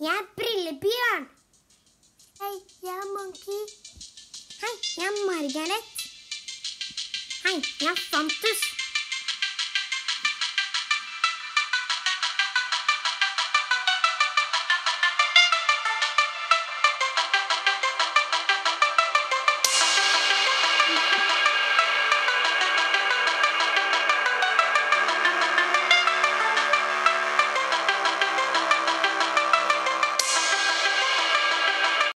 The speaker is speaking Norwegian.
jeg er Brillebjørn. Hei, jeg er Monkey. Hei, jeg er Margaret. Hei, jeg er Fantus.